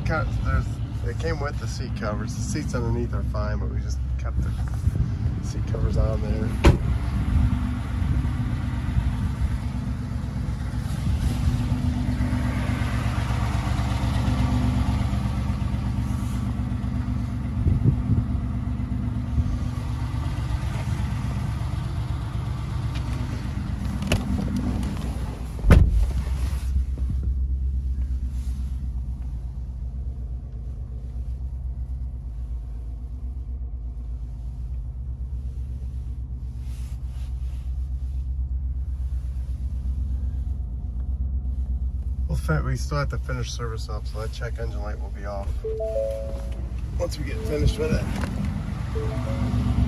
kind of, there's, they came with the seat covers. The seats underneath are fine, but we just kept the seat covers on there. Well, fin- we still have to finish service up, so that check engine light will be off once we get finished with it.